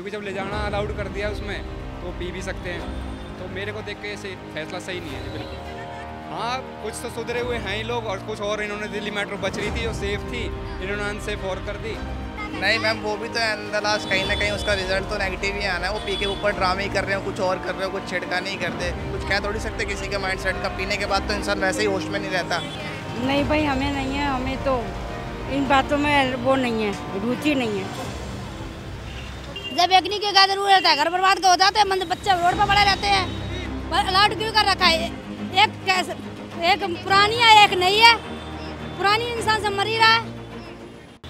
क्योंकि जब ले जाना अलाउड कर दिया उसमें तो पी भी सकते हैं। तो मेरे को देख के ऐसे फैसला सही नहीं है जी बिल्कुल। हाँ कुछ तो सुधरे हुए हैं ही लोग और कुछ और इन्होंने दिल्ली मेट्रो बच रही थी और सेफ़ थी इन्होंने अनसेफ और कर दी। नहीं मैम वो भी तो अंदर लास्ट कहीं ना कहीं उसका रिज़ल्ट तो नेगेटिव ही आना है। वो पी के ऊपर ड्रामे ही कर रहे हो कुछ और कर रहे हो कुछ छिड़का नहीं करते। कुछ कह थोड़ी सकते किसी के माइंड सेट का। पीने के बाद तो इंसान वैसे ही होश में नहीं रहता। नहीं भाई हमें नहीं है हमें तो इन बातों में वो नहीं है रुचि नहीं है। जब अग्नि के गाय ज़रूर रहता है, घर बर्बाद का हो जाते हैं मंद बच्चे रोड पर पड़े रहते हैं। पर अलाउड क्यों कर रखा है? एक कैसे एक पुरानी है, एक नई है। पुरानी इंसान से मरी रहा है।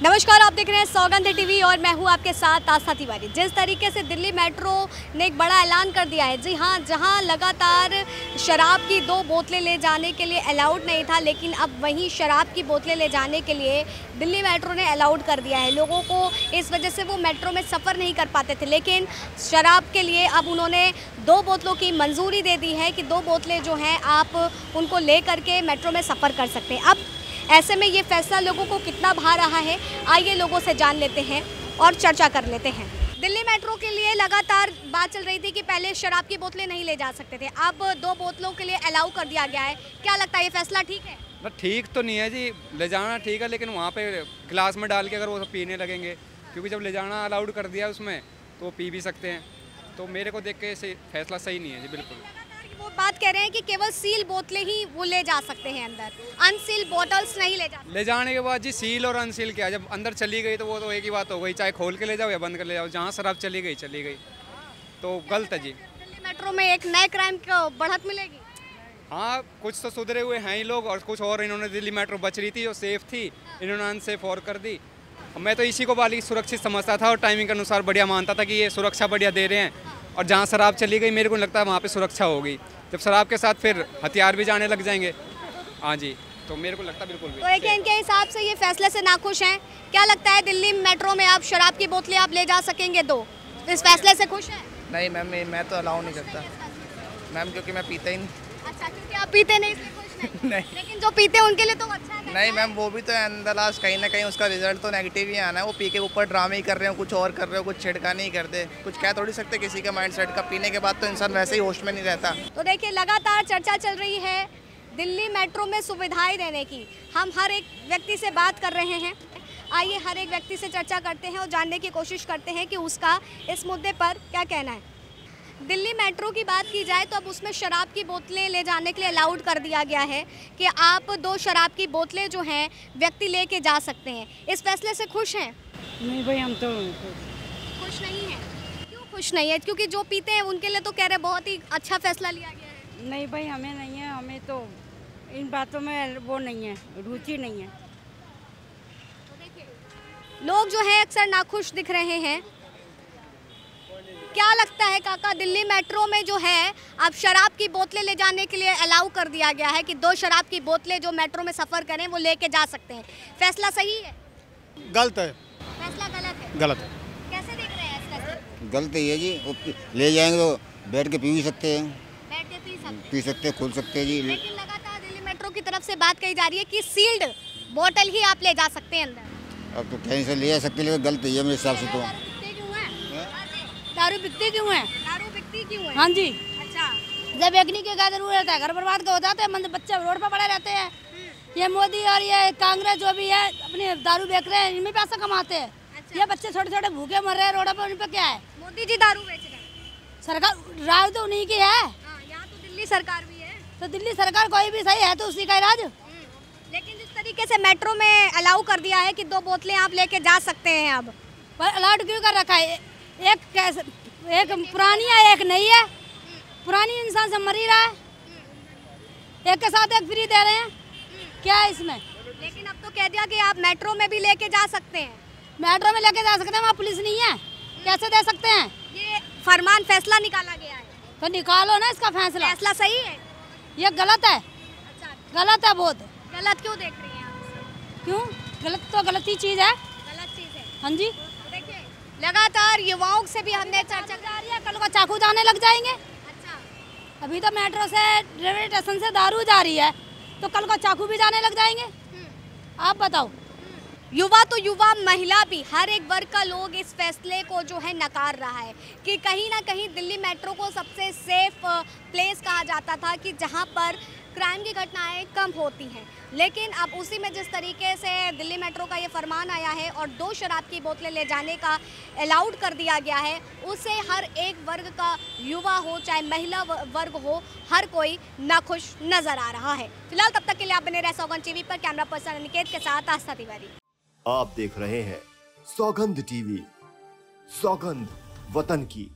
नमस्कार, आप देख रहे हैं सौगंध टीवी और मैं हूँ आपके साथ आस्था तिवारी। जिस तरीके से दिल्ली मेट्रो ने एक बड़ा ऐलान कर दिया है, जी हाँ जहाँ लगातार शराब की दो बोतलें ले जाने के लिए अलाउड नहीं था, लेकिन अब वहीं शराब की बोतलें ले जाने के लिए दिल्ली मेट्रो ने अलाउड कर दिया है। लोगों को इस वजह से वो मेट्रो में सफ़र नहीं कर पाते थे, लेकिन शराब के लिए अब उन्होंने दो बोतलों की मंजूरी दे दी है कि दो बोतलें जो हैं, आप उनको ले करके मेट्रो में सफ़र कर सकते हैं। अब ऐसे में ये फैसला लोगों को कितना भा रहा है, आइए लोगों से जान लेते हैं और चर्चा कर लेते हैं। दिल्ली मेट्रो के लिए लगातार बात चल रही थी कि पहले शराब की बोतलें नहीं ले जा सकते थे, अब दो बोतलों के लिए अलाउ कर दिया गया है। क्या लगता है ये फैसला ठीक है? ना ठीक तो नहीं है जी, ले जाना ठीक है, लेकिन वहाँ पे गिलास में डाल के अगर वो सब पीने लगेंगे, क्योंकि जब ले जाना अलाउड कर दिया उसमें तो वो पी भी सकते हैं। तो मेरे को देख के फैसला सही नहीं है जी, बिल्कुल। वो बात कह रहे हैं कि केवल सील बोतलें ही वो ले जा सकते हैं अंदर। अनसील बोटल्स नहीं ले जा ले जाने के बाद जी सील और अनसील क्या जब अंदर चली गई तो वो तो एक ही बात हो गई चाहे खोल के ले जाओ या बंद कर ले जाओ जहाँ शराब चली गई चली गई। तो गलत है जी। दिल्ली मेट्रो में एक नए क्राइम को बढ़त मिलेगी? हाँ कुछ तो सुधरे हुए हैं ही लोग और कुछ और इन्होंने दिल्ली मेट्रो बच रही थी और सेफ़ थी इन्होंने अनसेफ और कर दी। मैं तो इसी को बाली सुरक्षित समझता था और टाइमिंग के अनुसार बढ़िया मानता था कि ये सुरक्षा बढ़िया दे रहे हैं। और जहाँ शराब चली गई मेरे को लगता है वहाँ पर सुरक्षा होगी। जब शराब के साथ फिर हथियार भी जाने लग जाएँगे। हाँ जी तो मेरे को लगता बिल्कुल भी तो देखिए इनके हिसाब से ये फैसले से नाखुश हैं। क्या लगता है दिल्ली मेट्रो में आप शराब की बोतलें आप ले जा सकेंगे दो? इस फैसले से खुश हैं? नहीं मैम मैं, तो अलाउ नहीं करता। मैम क्योंकि मैं पीता ही नहीं। अच्छा क्योंकि आप पीते नहीं नहीं। लेकिन जो पीते हैं उनके लिए तो अच्छा है नहीं मैम वो भी तो अंदर लास्ट कहीं ना कहीं उसका रिज़ल्ट तो नेगेटिव ही आना है। वो पी के ऊपर ड्रामे ही कर रहे हो कुछ और कर रहे हो कुछ छिड़का नहीं करते। कुछ कह थोड़ी सकते किसी के माइंड सेट का पीने के बाद तो इंसान वैसे ही होश में नहीं रहता। तो देखिए लगातार चर्चा चल रही है दिल्ली मेट्रो में सुविधाएँ देने की। हम हर एक व्यक्ति से बात कर रहे हैं। आइए हर एक व्यक्ति से चर्चा करते हैं और जानने की कोशिश करते हैं कि उसका इस मुद्दे पर क्या कहना है। दिल्ली मेट्रो की बात की जाए तो अब उसमें शराब की बोतलें ले जाने के लिए अलाउड कर दिया गया है कि आप दो शराब की बोतलें जो हैं व्यक्ति लेके जा सकते हैं। इस फैसले से खुश हैं? नहीं भाई हम तो खुश नहीं है। क्यों खुश नहीं है? क्योंकि जो पीते हैं उनके लिए तो कह रहे हैं बहुत ही अच्छा फैसला लिया गया है। नहीं भाई हमें नहीं है हमें तो इन बातों में वो नहीं है रुचि नहीं है। लोग जो है अक्सर नाखुश दिख रहे हैं। क्या लगता है काका दिल्ली मेट्रो में जो है अब शराब की बोतलें ले जाने के लिए अलाउ कर दिया गया है कि दो शराब की बोतलें जो मेट्रो में सफ़र करें वो लेके जा सकते हैं। फैसला सही है? गलत है। फैसला गलत है? गलत है। कैसे देख रहे हैं गलत ही है जी। वो ले जाएँगे तो बैठ के पी भी सकते हैं। बैठ के पी सकते पी सकते हैं खोल सकते हैं जी। लेकिन लगातार दिल्ली मेट्रो की तरफ़ से बात कही जा रही है कि सील्ड बोतल ही आप ले जा सकते हैं अंदर। अब तो कहीं से ले जा सकते हैं, लेकिन गलत ही है मेरे हिसाब से तो। दारू बिकते क्यों हैं? दारू बिकती क्यों है? है जी। अच्छा। जब अग्नि के का ज़रूरत है घर बर्बाद का हो जाता है मंद बच्चे रोड पर पड़े रहते हैं। ये मोदी और ये कांग्रेस जो भी है अपने दारू बेच रहे हैं इनमें पैसा कमाते हैं। अच्छा। ये बच्चे छोटे छोटे भूखे मर रहे हैं रोड पर उन पर क्या है? मोदी जी दारू बेच रहे हैं। सरकार राज तो उन्हीं की है। हाँ यहाँ तो दिल्ली सरकार भी है। तो दिल्ली सरकार कोई भी सही है तो उसी का इलाज? लेकिन जिस तरीके से मेट्रो में अलाउ कर दिया है कि दो बोतलें आप लेके जा सकते हैं अब। पर अलाउड क्यों कर रखा है? एक कैसे एक पुरानी है एक नई है। पुरानी इंसान से मर रहा है। एक के साथ एक फ्री दे रहे हैं। क्या है इसमें? लेकिन अब तो कह दिया कि आप मेट्रो में भी लेके जा सकते हैं। मेट्रो में लेके जा सकते हैं वहाँ पुलिस नहीं है। कैसे दे सकते हैं? ये फरमान फैसला निकाला गया है। तो निकालो ना इसका फैसला। फैसला सही है? ये गलत है। अच्छा। गलत है बहुत। गलत क्यों देख रही हैं आप? क्यों? गलत तो गलत ही चीज़ है। गलत चीज़ है। हाँ जी। लगातार युवाओं से भी हमने चर्चा जा रही है। कल को चाकू जाने लग जाएँगे। अच्छा। अभी तो मेट्रो से रेलवे स्टेशन से दारू जा रही है। तो कल को चाकू भी जाने लग जाएँगे। आप बताओ। युवा तो युवा महिला भी हर एक वर्ग का लोग इस फैसले को जो है नकार रहा है कि कहीं ना कहीं दिल्ली मेट्रो को सबसे सेफ़ प्लेस कहा जाता था कि जहाँ पर क्राइम की घटनाएँ कम होती हैं। लेकिन अब उसी में जिस तरीके से दिल्ली मेट्रो का ये फरमान आया है और दो शराब की बोतलें ले जाने का अलाउड कर दिया गया है, उससे हर एक वर्ग का युवा हो, चाहे महिला वर्ग हो, हर कोई नाखुश नज़र आ रहा है। फ़िलहाल तब तक के लिए आप बने रहे सौगन टीवी पर, कैमरा पर्सन अनिकेत के साथ आस्था तिवारी। आप देख रहे हैं सौगंध टीवी, सौगंध वतन की।